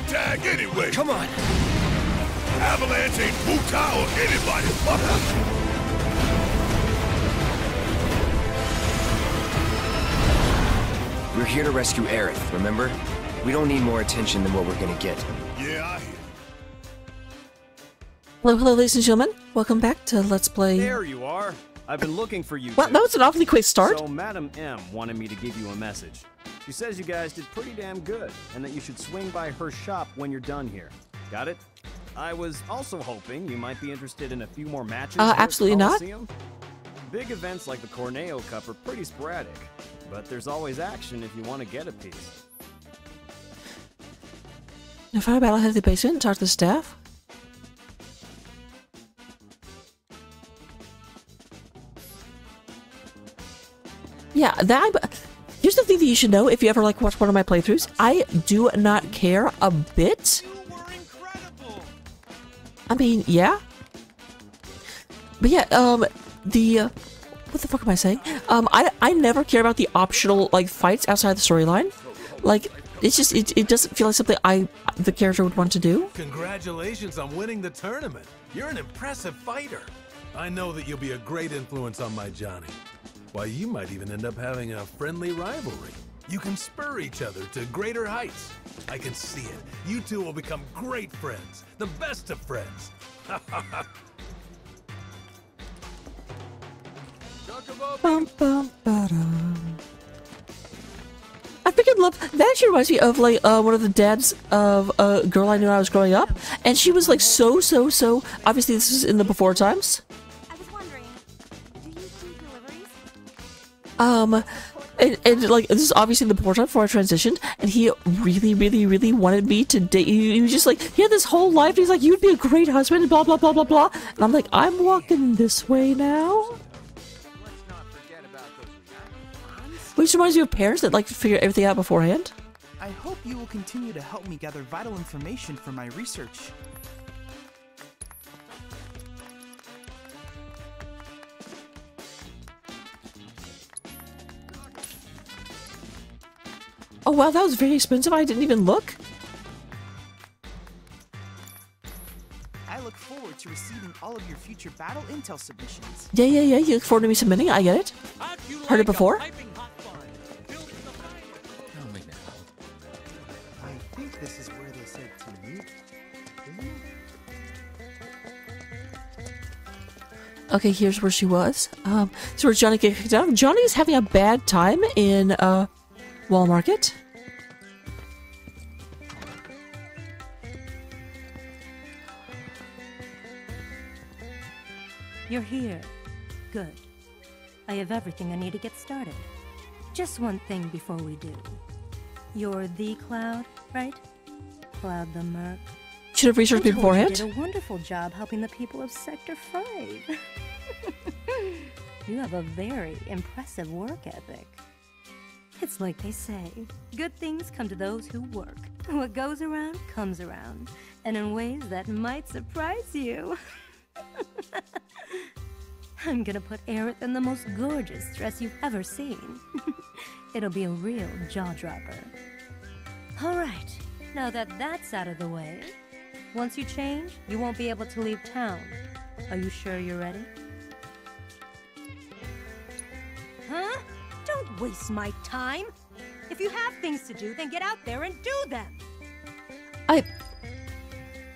damn tag anyway? Come on. Avalanche ain't Buta or anybody, fucker. We're here to rescue Aerith, remember? We don't need more attention than what we're gonna get. Yeah, I hear. Hello, hello, ladies and gentlemen. Welcome back to Let's Play. There you are. I've been looking for you. Well, two. that was an awfully quick start. So Madam M wanted me to give you a message. She says you guys did pretty damn good, and that you should swing by her shop when you're done here. Got it? I was also hoping you might be interested in a few more matches. Uh, absolutely not. Big events like the Corneo Cup are pretty sporadic, but there's always action if you want to get a piece. Now, find a battle of the and talk to the staff. Yeah, that. Here's the thing that you should know if you ever like watch one of my playthroughs. I do not care a bit. I mean, yeah. But yeah, um, the uh, what the fuck am I saying? Um, I I never care about the optional like fights outside the storyline. Like, it's just it, it doesn't feel like something I the character would want to do. Congratulations on winning the tournament. You're an impressive fighter. I know that you'll be a great influence on my Johnny. Why, you might even end up having a friendly rivalry. You can spur each other to greater heights. I can see it. You two will become great friends, the best of friends. Bum, bum. I freaking love that. Actually reminds me of like uh, one of the dads of a girl I knew when I was growing up, and she was like so so so. Obviously, this is in the before times. Um, and, and like this is obviously the time before I transitioned, and he really really really wanted me to date. He, he was just like he had this whole life. He's like, you'd be a great husband, blah blah blah blah blah. And I'm like, I'm walking this way now. Which reminds me of parents that like to figure everything out beforehand. I hope you will continue to help me gather vital information for my research. Oh wow, that was very expensive. I didn't even look. I look forward to receiving all of your future battle intel submissions. Yeah, yeah, yeah. You look forward to me submitting. I get it. Heard it before. I think this is where they said to meet. Okay, here's where she was. Um, so where Johnny kicked out. Johnny is having a bad time in uh, Wall Market. You're here. Good. I have everything I need to get started. Just one thing before we do. You're the Cloud, right? Cloud the Merc. Should have researched beforehand. You did a wonderful job helping the people of Sector 5. you have a very impressive work ethic. It's like they say, good things come to those who work. What goes around comes around, and in ways that might surprise you. I'm gonna put Aerith in the most gorgeous dress you've ever seen. It'll be a real jaw dropper. Alright, now that that's out of the way, once you change, you won't be able to leave town. Are you sure you're ready? Huh? Don't waste my time! If you have things to do, then get out there and do them! I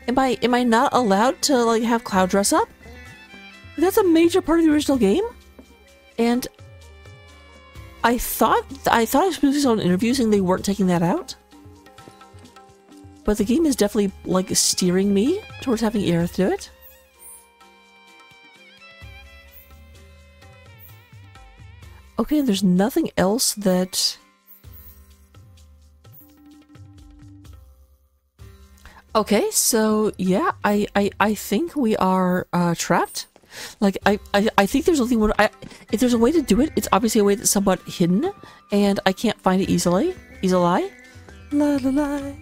am I am I not allowed to like have Cloud dress up? That's a major part of the original game, and I thought I thought I was saw an interview saying they weren't taking that out. But the game is definitely like steering me towards having Aerith do it. Okay, there's nothing else that. Okay, so yeah, I I, I think we are uh, trapped. Like I, I I think there's only one. I if there's a way to do it, it's obviously a way that's somewhat hidden, and I can't find it easily. Easily. La la la.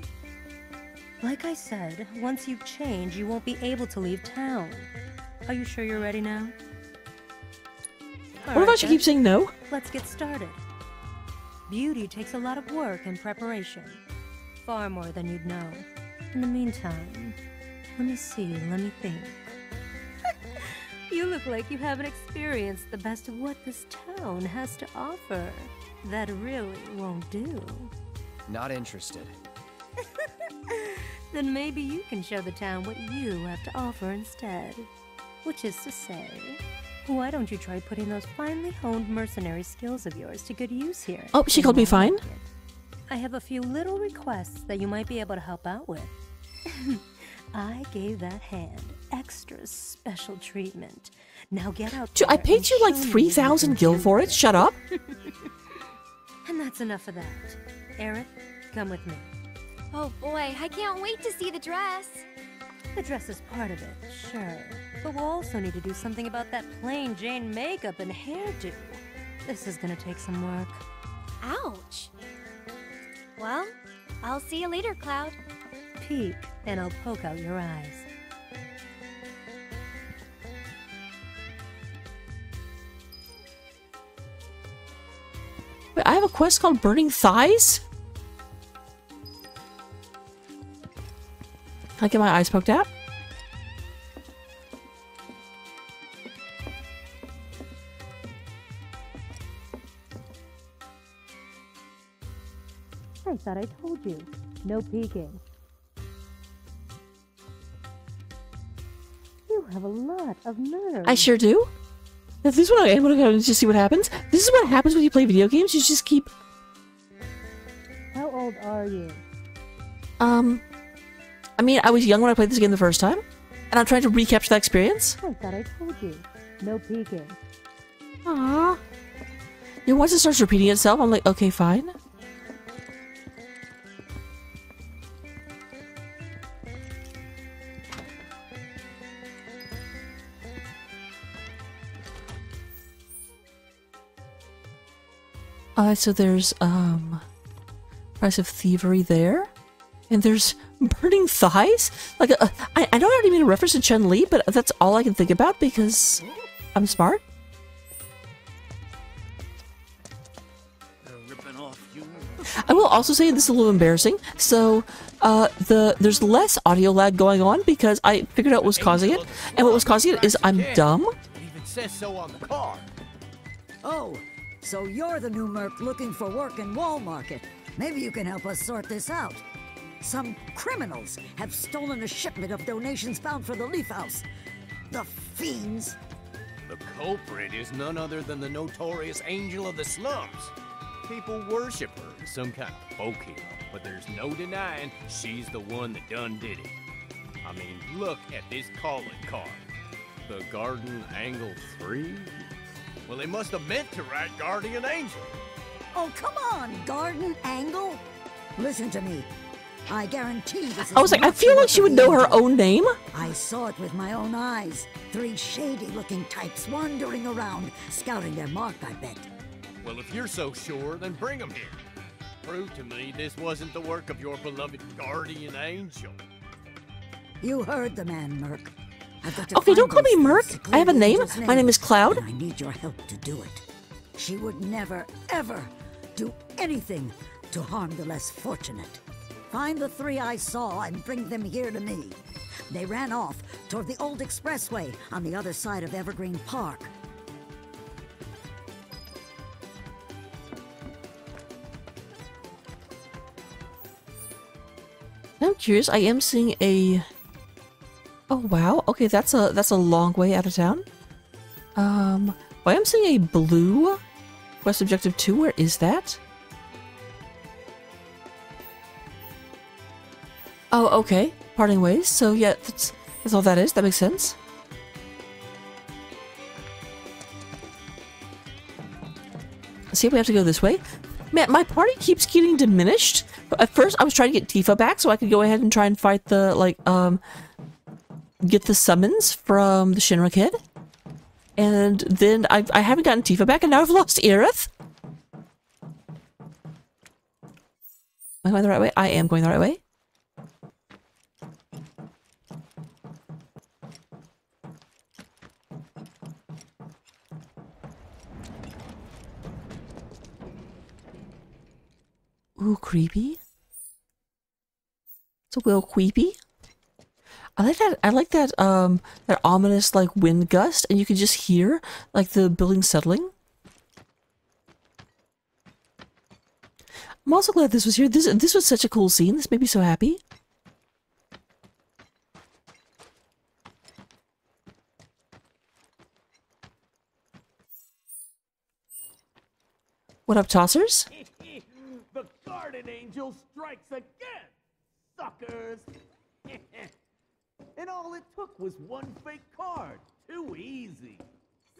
Like I said, once you change, you won't be able to leave town. Are you sure you're ready now? What I should keep saying no? Let's get started. Beauty takes a lot of work and preparation. Far more than you'd know. In the meantime, let me see, let me think. You look like you haven't experienced the best of what this town has to offer. That really won't do. Not interested. Then maybe you can show the town what you have to offer instead. Which is to say, why don't you try putting those finely honed mercenary skills of yours to good use here? Oh, she called me fine? I have a few little requests that you might be able to help out with. I gave that hand extra special treatment. Now get out Dude, I there paid you like show me what 3,000 gil for it. Shut up. And that's enough of that. Aerith, come with me. Oh boy, I can't wait to see the dress. The dress is part of it, sure. But we'll also need to do something about that plain Jane makeup and hairdo. This is gonna take some work. Ouch. Well, I'll see you later, Cloud. Peek, and I'll poke out your eyes. I have a quest called Burning Thighs? Can I get my eyes poked out? I thought I told you. No peeking. You have a lot of nerve. I sure do. This is what I am, I'm gonna just see what happens. This is what happens when you play video games. You just keep, How old are you? um, I mean, I was young when I played this game the first time, and I'm trying to recapture that experience. I thought I told you. No peeking. Aww. You know, once it starts repeating itself, I'm like, okay, fine. Uh, so there's, um, price of thievery there. And there's burning thighs? Like, uh, I, I know I already made a reference to Chun-Li, but that's all I can think about because I'm smart. I will also say this is a little embarrassing. So, uh, the there's less audio lag going on because I figured out what was causing it, and what was causing it is I'm dumb. It even says so on the card. Oh, so you're the new merc looking for work in Wall Market. Maybe you can help us sort this out. Some criminals have stolen a shipment of donations bound for the Leaf House. The fiends! The culprit is none other than the notorious Angel of the Slums. People worship her as some kind of folk hero, but there's no denying she's the one that done did it. I mean, look at this calling card. The Garden Angle 3? Well, they must have meant to write Guardian Angel. Oh, come on, Garden Angle! Listen to me. I guarantee this is I was like, I feel like she would know her own name. I saw it with my own eyes. Three shady looking types wandering around, scouting their mark, I bet. Well, if you're so sure, then bring them here. Prove to me this wasn't the work of your beloved Guardian Angel. You heard the man, Merc. I've got to Okay, don't call me Merc. I have a clear name. My name is Cloud. I need your help to do it. She would never, ever do anything to harm the less fortunate. Find the three I saw and bring them here to me. They ran off toward the old expressway on the other side of Evergreen Park. I'm curious. I am seeing a. Oh wow. Okay, that's a that's a long way out of town. Um, well, I am seeing a blue quest objective two. Where is that? Oh, okay. Parting ways. So yeah, that's that's all that is. That makes sense. See, we have to go this way. Man, my party keeps getting diminished. At first, I was trying to get Tifa back so I could go ahead and try and fight the, like, um, get the summons from the Shinra kid. And then I, I haven't gotten Tifa back, and now I've lost Aerith. Am I going the right way? I am going the right way. Ooh, creepy. It's a little creepy. I like that. I like that. Um, that ominous like wind gust, and you can just hear like the building settling. I'm also glad this was here. This this was such a cool scene. This made me so happy. What up, tossers? the Garden Angel strikes again, suckers! and all it took was one fake card. Too easy.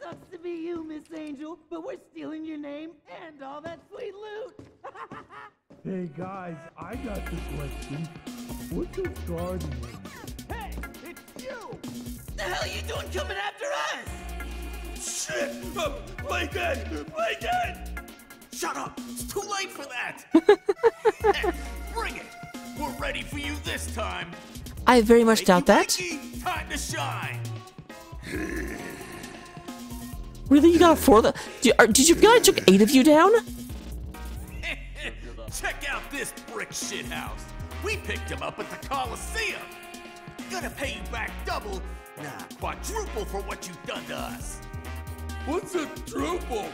Sucks to be you, Miss Angel, but we're stealing your name and all that sweet loot. Hey guys, I got this question. What's a garden hey, it's you! What The hell are you doing coming after us? Shit! Uh, play dead! Play dead! Shut up! It's too late for that! Bring it! We're ready for you this time! I very much doubt that. Wakey, time to shine! Really, you got four? The did, are, did you forget I took eight of you down? Check out this brick shithouse. We picked him up at the Coliseum. Gonna pay you back double, nah, quadruple for what you've done to us. What's a druple?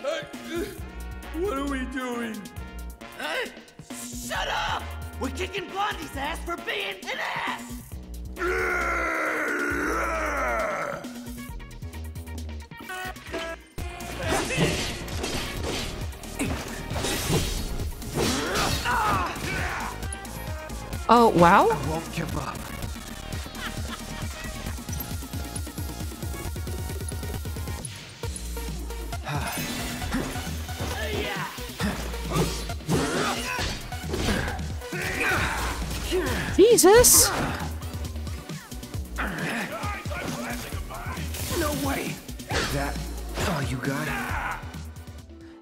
Hey, uh, what are we doing? Huh? Shut up! We're kicking Blondie's ass for being an ass! Oh wow! I won't give up. Jesus! No way. That all you got?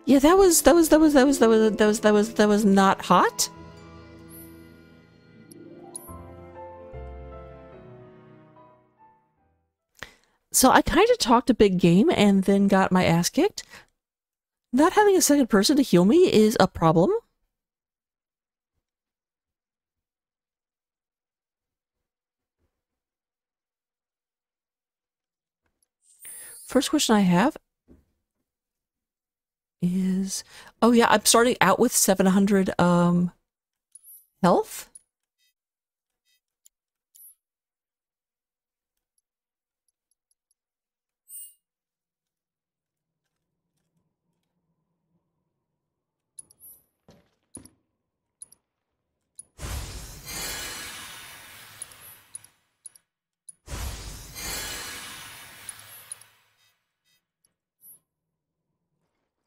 Yeah, that was that was that was that was that was that was that was that was not hot. So I kind of talked a big game and then got my ass kicked. Not having a second person to heal me is a problem. First question I have is oh yeah, I'm starting out with 700 um health.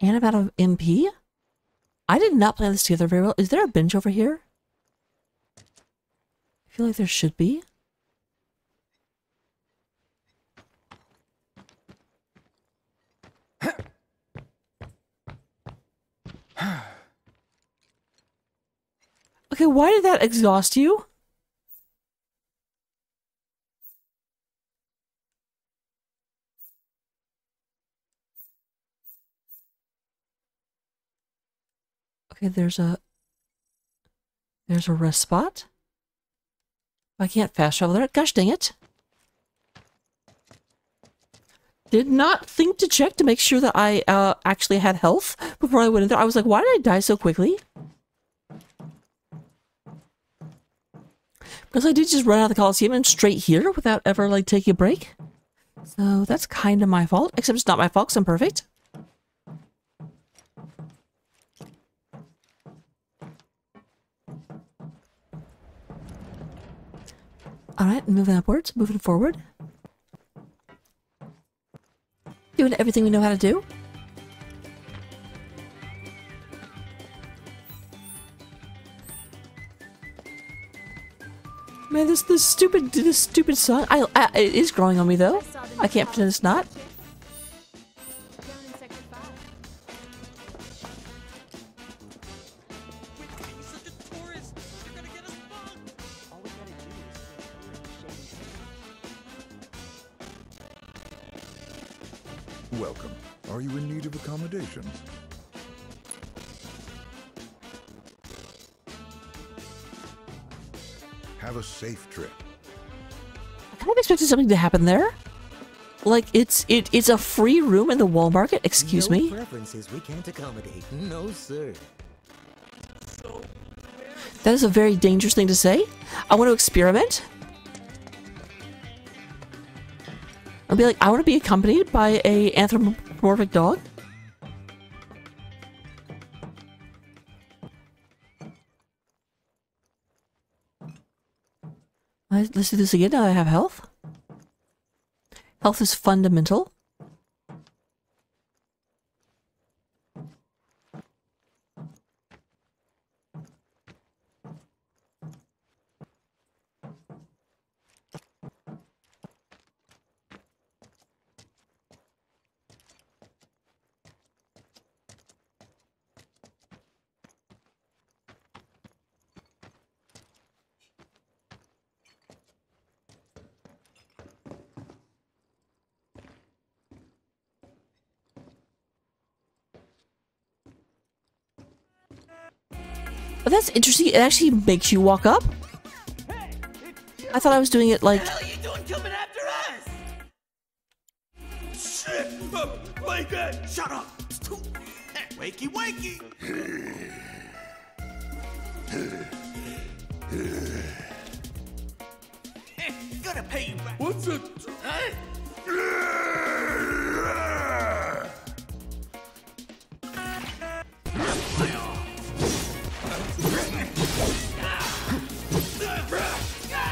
And I'm out of MP? I did not plan this together very well. Is there a bench over here? I feel like there should be. Okay, why did that exhaust you? Okay, there's a there's a rest spot. I can't fast travel there. Gosh dang it. Did not think to check to make sure that I uh, actually had health before I went in there. I was like, why did I die so quickly? Because I did just run out of the Coliseum and straight here without ever like taking a break. So that's kind of my fault, except it's not my fault 'cause I'm perfect. Moving upwards, moving forward. Doing everything we know how to do. Man, this this stupid this stupid song. I, I it is growing on me though. I can't pretend it's not. Something to happen there. Like it's it it's a free room in the wall market. Excuse no me. preferences we can't accommodate. No, sir. That is a very dangerous thing to say. I want to experiment. I'll be like, I want to be accompanied by a anthropomorphic dog. Let's let's do this again now that I have health. Health is fundamental. But that's interesting. It actually makes you walk up. I thought I was doing it like. you doing coming after us? Shit! Uh, like that! Shut up! wakey, wakey! Gonna pay you back. What's it?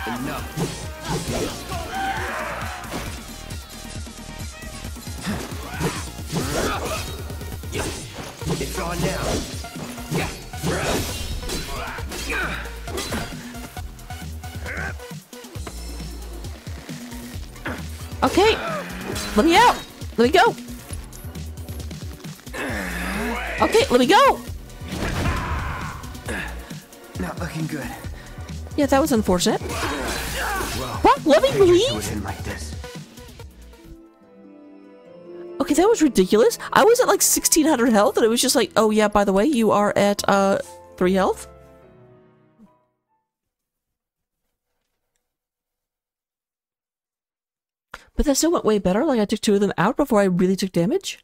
It's on now. Okay, let me out. Let me go. Okay, let me go. Not looking good. Yeah, that was unfortunate. Let me leave? Like. Okay, that was ridiculous. I was at like 1600 health and it was just like, oh yeah, by the way, you are at uh 3 health. But that still went way better. Like I took two of them out before I really took damage.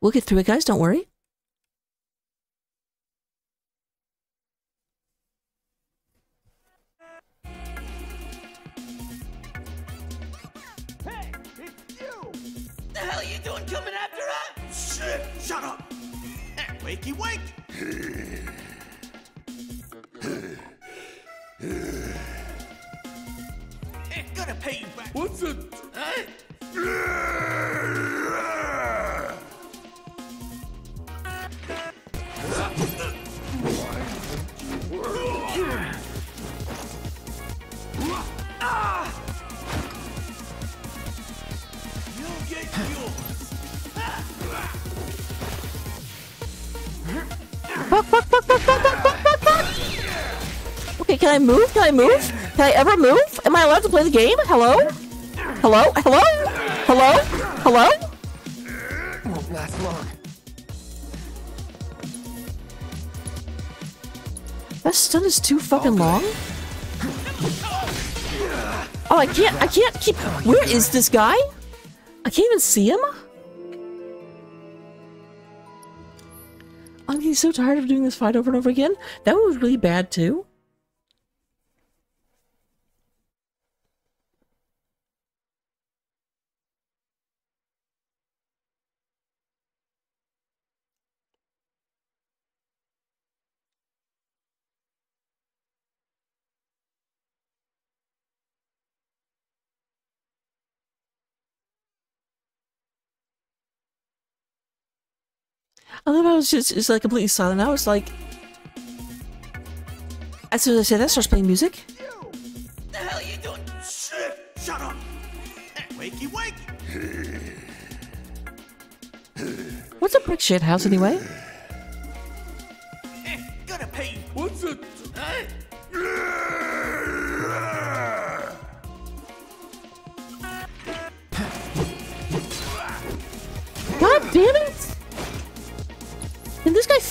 We'll get through it, guys. Don't worry. The hell you doing coming after us? Shit! Shut up! wakey, wake! It's gonna pay you back. What's it? Huh? Fuck, fuck, fuck, fuck, fuck, fuck, fuck, fuck, fuck. Okay, can I move? Can I move? Can I ever move? Am I allowed to play the game? Hello? Hello? Hello? Hello? Hello? Won't last long. That stun is too fucking long. Oh, I can't, I can't keep, where is this guy? I can't even see him? I'm getting so tired of doing this fight over and over again. That one was really bad too. I love how it's just it's like completely silent. I was like, as soon as I say that, starts playing music. The hell you doing? Shit! Shut up! wakey, wake! What's a brick shit house anyway? Gonna pay. What's it? God damn it!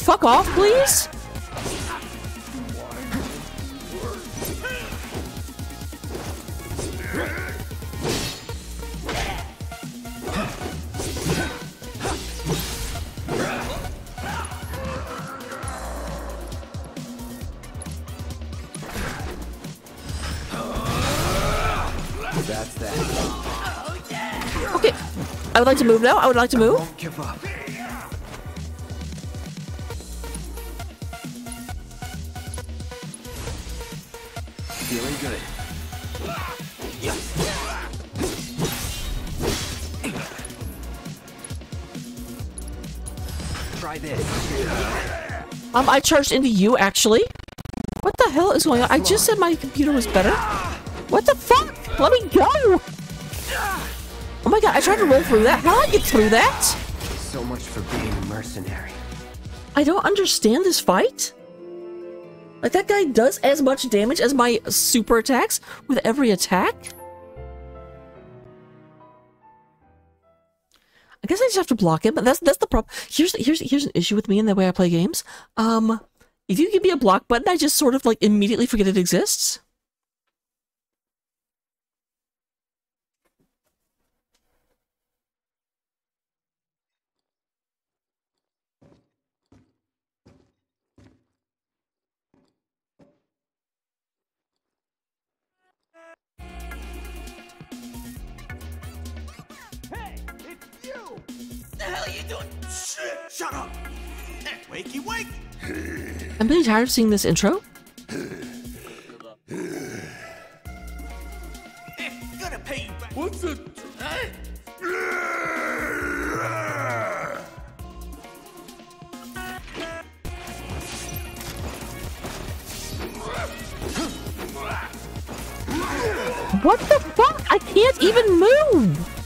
Can this guy fuck off, please? That's that. Okay. I would like to move now. I would like to move. Um, I charged into you, actually. What the hell is going on? I just said my computer was better. What the fuck? Let me go! Oh my god, I tried to roll through that. How did I get through that? So much for being a mercenary. I don't understand this fight. Like, that guy does as much damage as my super attacks with every attack? Guess I just have to block him, but that's that's the problem. Here's here's here's an issue with me and the way I play games. Um, if you give me a block button, I just sort of like immediately forget it exists. Shut up! Hey, wakey, wake! I'm really tired of seeing this intro. Gonna pay you back. What's it? What the fuck? I can't even move.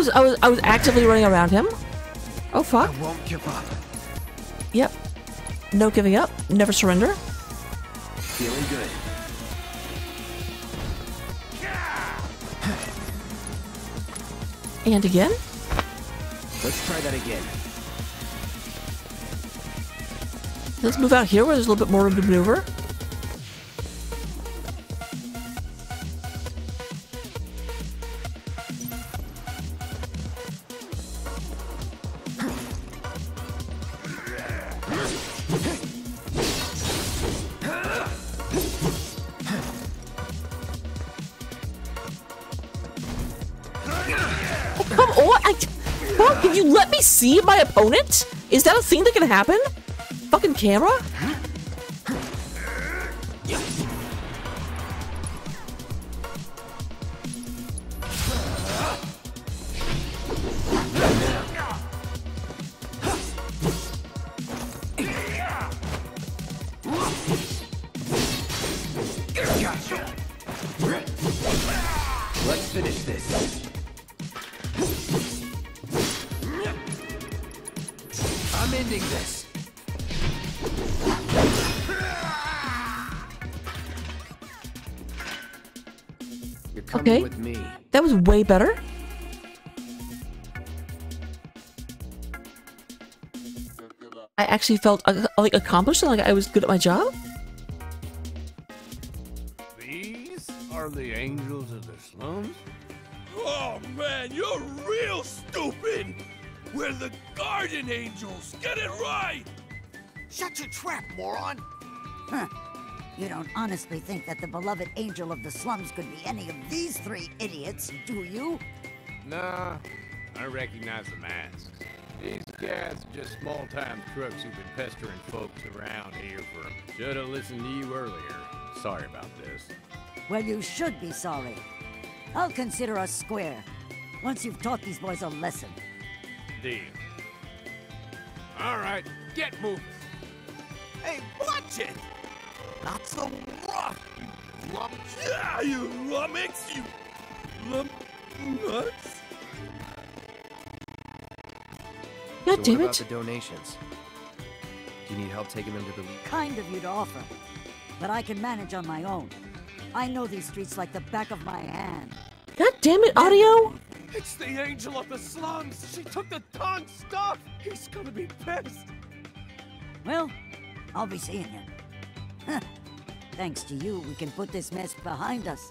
Was I was I was actively running around him. Oh fuck. I won't give up. Yep. No giving up. Never surrender. Feeling good. And again. Let's try that again. Let's move out here where there's a little bit more room to maneuver. Opponent? Is that a thing that can happen? Fucking camera? Let's finish this. I'm ending this. You're coming Okay. with me. That was way better. I actually felt uh, like accomplished and like I was good at my job. These are the angels of the slums? Oh man, you're real stupid! We're the Guardian Angels! Get it right! Shut your trap, moron! Huh. You don't honestly think that the beloved angel of the slums could be any of these three idiots, do you? Nah, I recognize the masks. These guys are just small-time crooks who've been pestering folks around here for... Should have listened to you earlier. Sorry about this. Well, you should be sorry. I'll consider us square. Once you've taught these boys a lesson. Deal. All right, get moving. Hey, watch it! Not so rough, you lump. Yeah, you lummox, you lump nuts. God so damn what about it. the donations? Do you need help taking them to the... Kind of you to offer. But I can manage on my own. I know these streets like the back of my hand. God damn it, audio! It's the angel of the slums. She took the Don stuff. He's gonna be pissed. Well, I'll be seeing you. Huh. Thanks to you, we can put this mess behind us.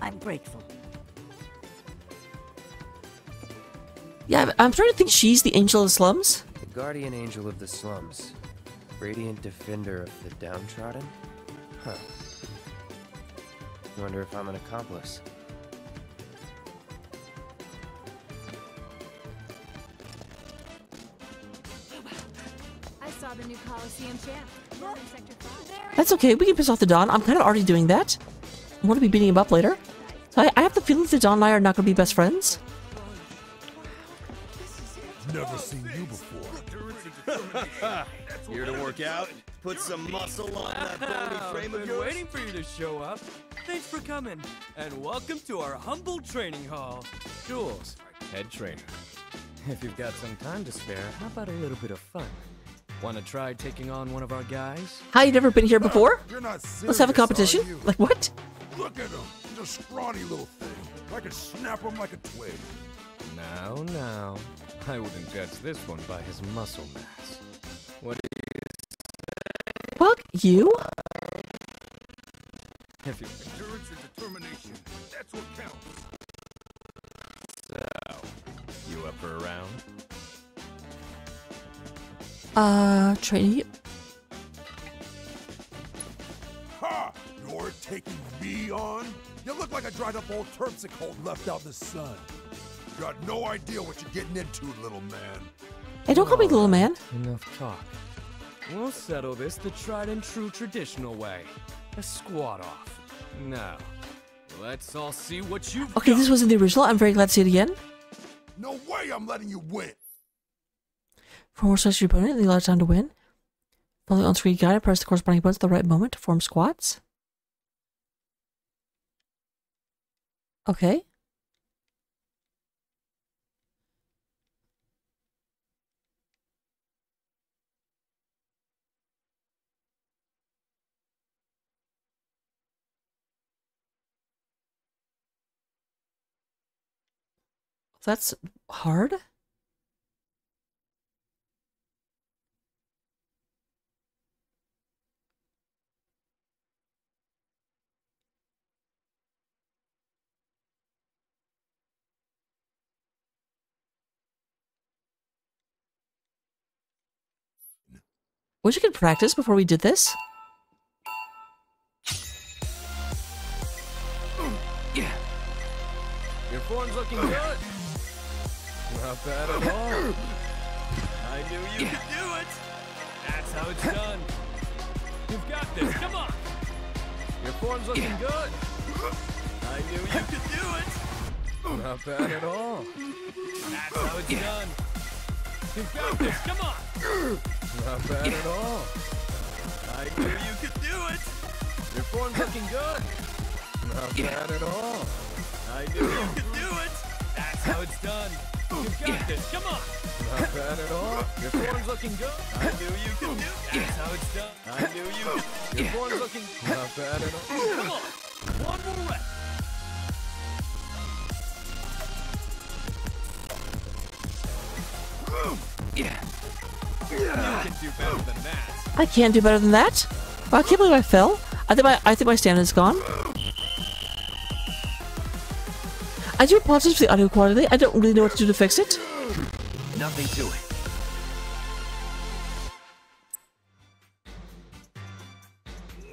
I'm grateful. Yeah, I'm trying to think she's the angel of the slums. The guardian angel of the slums. Radiant defender of the downtrodden? Huh. Wonder if I'm an accomplice. That's okay, we can piss off the Don. I'm kind of already doing that. I'm going to be beating him up later. So I, I have the feeling that the Don and I are not going to be best friends. Never seen you before. Here to work out? Put some muscle on that bony frame of Been yours? waiting for you to show up. Thanks for coming, and welcome to our humble training hall. Jules, head trainer. If you've got some time to spare, how about a little bit of fun? Want to try taking on one of our guys? How, you never been here before? You're not Let's have a competition? Like, what? Look at him. He's a scrawny little thing. I could snap him like a twig. Now, now. I wouldn't judge this one by his muscle mass. What do you Fuck you? if you Endurance and determination. That's what counts. so you up for a round? Uh, training. Ha! You're taking me on? You look like a dried up old terpsichore left out in the sun. You got no idea what you're getting into, little man. Hey, don't call me little man. Enough talk. We'll settle this the tried and true traditional way. A squat off. Now, let's all see what you've Okay, this wasn't the original. I'm very glad to see it again. No way I'm letting you win. For more such your opponent, the allowed time to win. Follow the on-screen guide and press the corresponding buttons at the right moment to form squats. Okay. That's hard. Wish you could practice before we did this. Your form's looking good. Not bad at all. I knew you could do it. That's how it's done. You've got this. Come on. Your form's looking good. I knew you could do it. Not bad at all. That's how it's done. You've got this. Come on. Not bad at all. I knew you could do it. Your form's looking good. Not bad at all. I knew you could do it. That's how it's done. You've got this. Come on. Not bad at all. Your form's looking good. I knew you could do it. That's how it's done. I knew you could. Your form's looking not bad at all. Come on. One more rep. Yeah. You can do better than that. I can't do better than that. Wow, I can't believe I fell. I think my I think my stamina's gone. I do apologize for the audio quality. I don't really know what to do to fix it. Nothing to it.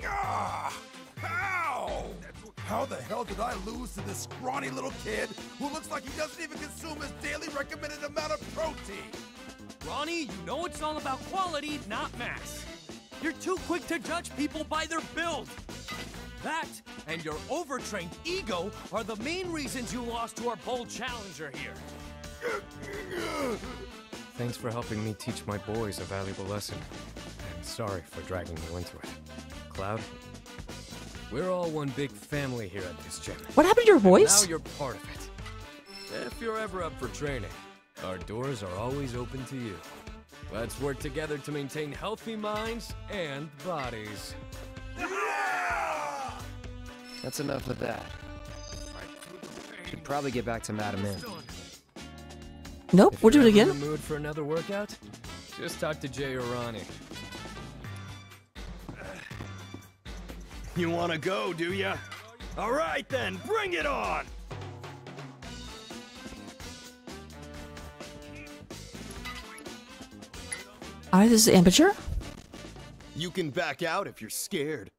Ah! How the hell did I lose to this scrawny little kid who looks like he doesn't even consume his daily recommended amount of protein? Ronnie, you know it's all about quality, not mass. You're too quick to judge people by their build. That and your overtrained ego are the main reasons you lost to our bold challenger here. Thanks for helping me teach my boys a valuable lesson. And sorry for dragging you into it. Cloud, we're all one big family here at this gym. What happened to your And voice? Now you're part of it. If you're ever up for training, our doors are always open to you. Let's work together to maintain healthy minds and bodies. That's enough of that. Should probably get back to Madam M. Nope, If we'll do you're it again. In the mood for another workout? Just talk to Jay or Ronnie. You wanna go, do ya? Alright then, bring it on! Alright, this is Amateur. You can back out if you're scared.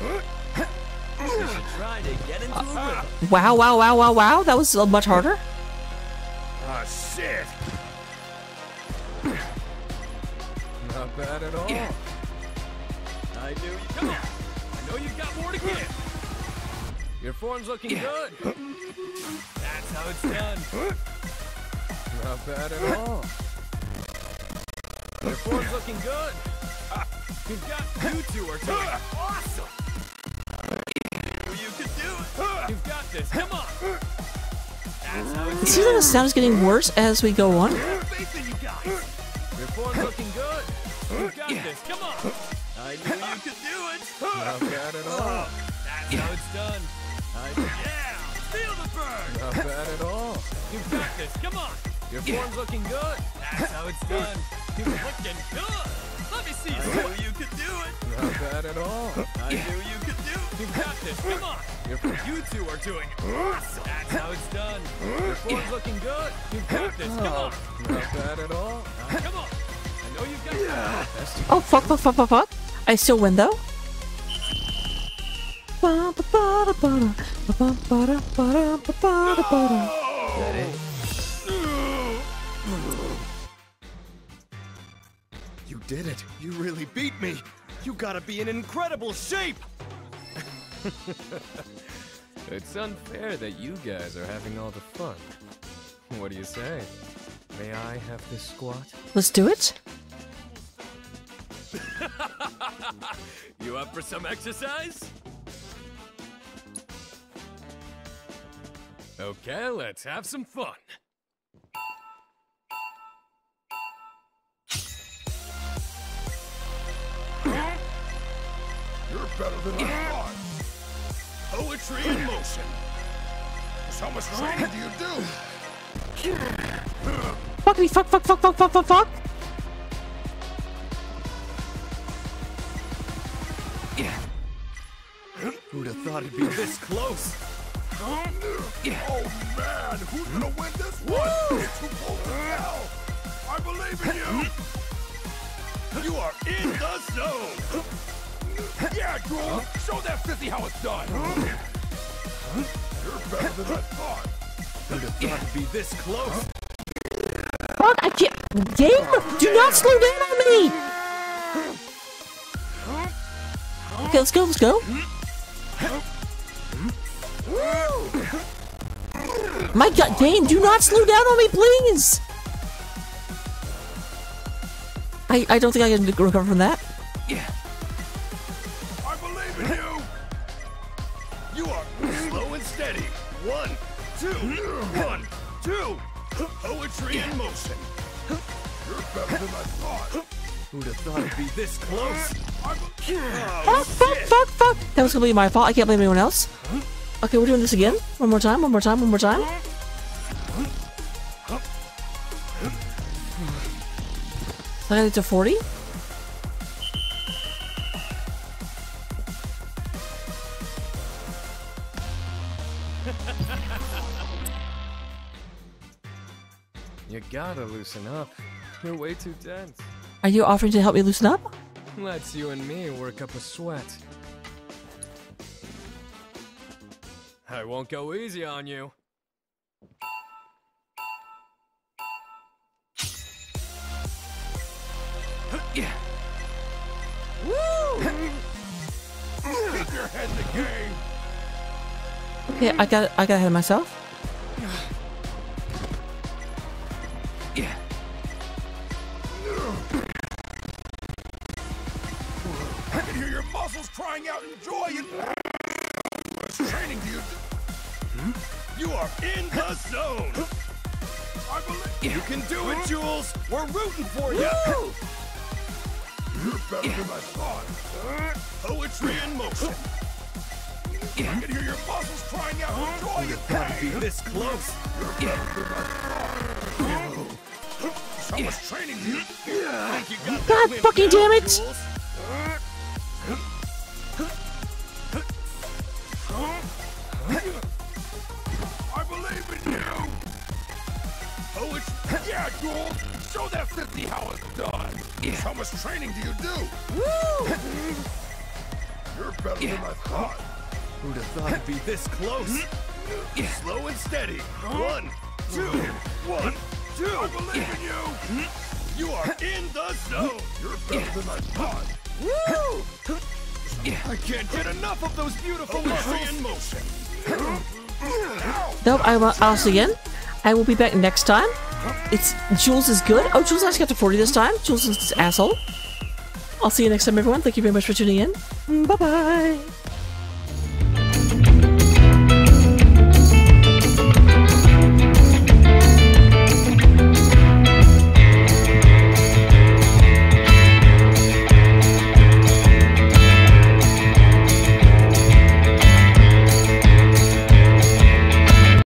You to get into a. Wow, wow, wow, wow, wow. That was uh, much harder. Ah, shit! Not bad at all. I knew you. Come on. I know you've got more to give. Your form's looking good. That's how it's done. Not bad at all. Your form's looking good. You've got you two are doing awesome. You, can do it. You've got this. Come on. That's how It it's seems like the sound is getting worse as we go on. You. Your form's looking good. You've got this. Come on. I knew you could do it. Not bad at all. Oh. That's how it's done. I, yeah. Feel the burn. Not bad at all. You've got this. Come on. Your form's looking good. That's how it's done. You're looking good. Let me see you. I knew you could do it. Not bad at all. I knew you could do it. You've got this. Come on. You two are doing awesome. That's how it's done. Your form's looking good. You've got this. Come on. Not bad at all. Uh, come on. I know you've got this. Oh, fuck, fuck, fuck, fuck, fuck. I still win, though. Ba, ba, ba, That it? You did it. You really beat me. You gotta be in incredible shape. It's unfair that you guys are having all the fun. What do you say? May I have this squat? Let's do it. you up for some exercise? Okay, let's have some fun. You're better than I thought. Poetry in motion. So how much training do you do? Fuck me, fuck, fuck, fuck, fuck, fuck, fuck, fuck. Who'd have thought it'd be this close? Man, who's gonna win this one? It's too close to tell. I believe in you. You are in the zone. Yeah, Jules, show that fizzy how it's done. You're better than I thought. Who'd have thought it'd be this close? Fuck, I can't. Game, do not slow down on me. Okay, let's go, let's go. My god, game, do not slow down on me, please. I, I don't think I can recover from that. Yeah. I believe in you. You are slow and steady. One, two, one, two. Poetry in motion. You're better than I thought. Who'd have thought it'd be this close? Fuck, fuck, fuck, fuck. That was completely my fault. I can't blame anyone else. Okay, we're doing this again. One more time, one more time, one more time. I got it to 40. You gotta loosen up. You're way too tense. Are you offering to help me loosen up? Let's you and me work up a sweat. I won't go easy on you. Yeah. Woo! Keep your head in the game. Okay, I got I got ahead of myself. Got God fucking now, damn it! I believe in you. Oh, Poetry. Yeah, Jules. Show that 50 how it's done. How much training do you do? You're better than I thought. Who'd have thought it'd be this close? Slow and steady. One, two, one, two. I believe in you. You are in the zone. You're better than I thought. Woo! I can't get enough of those beautiful oh, muscles in motion. Nope, I will I'll see again. I will be back next time. It's Jules is good. Oh, Jules actually got to 40 this time. Jules is asshole. I'll see you next time, everyone. Thank you very much for tuning in. Bye bye.